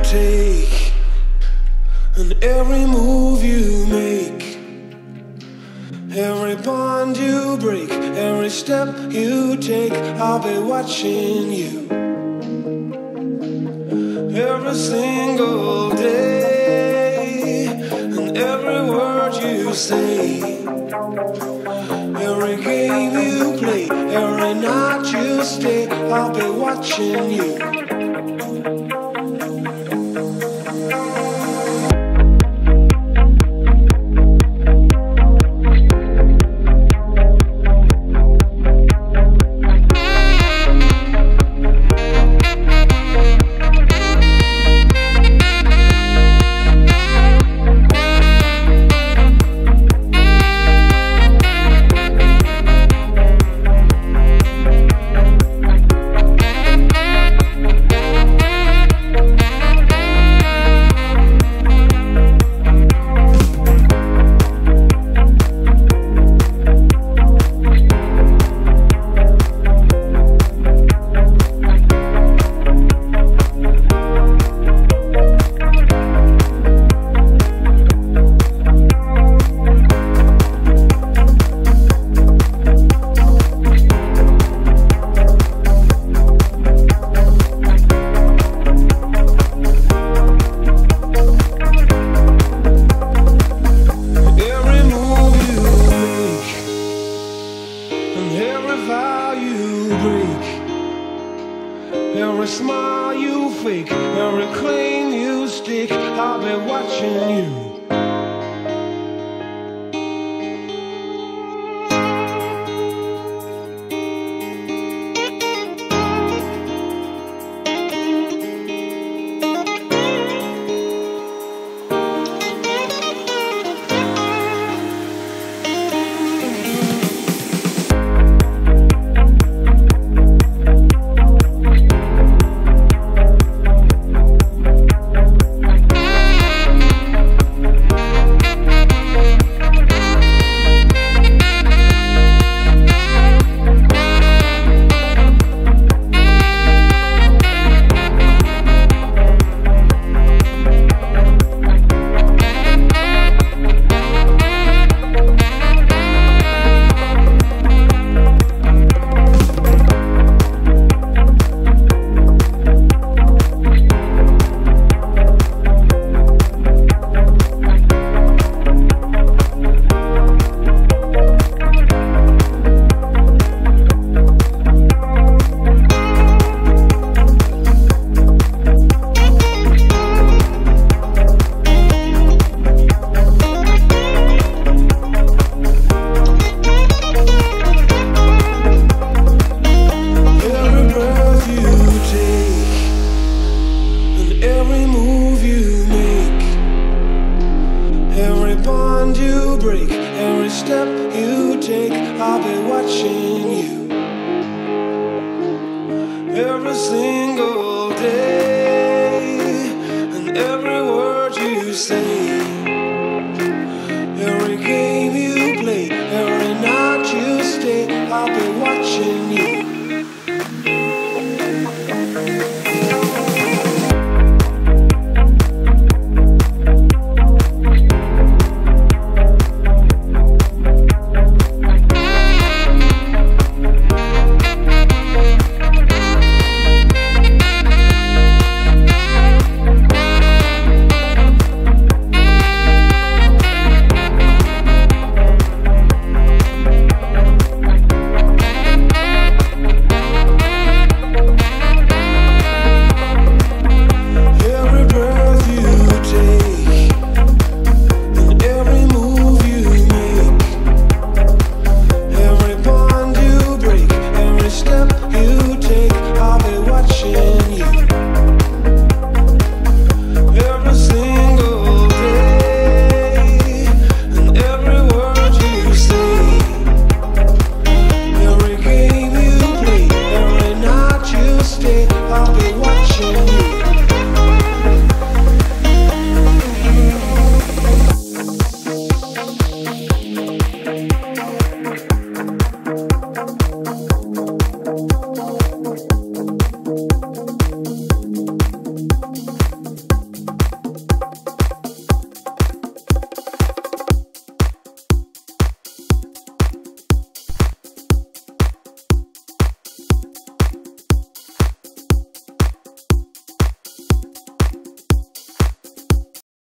take, and every move you make, every bond you break, every step you take, I'll be watching you every single day, and every word you say, every game you play, every night you stay, I'll be watching you. Every smile you fake, every claim you stake, I'll be watching you. I'll be watching you every single day and every word you say.